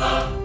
up.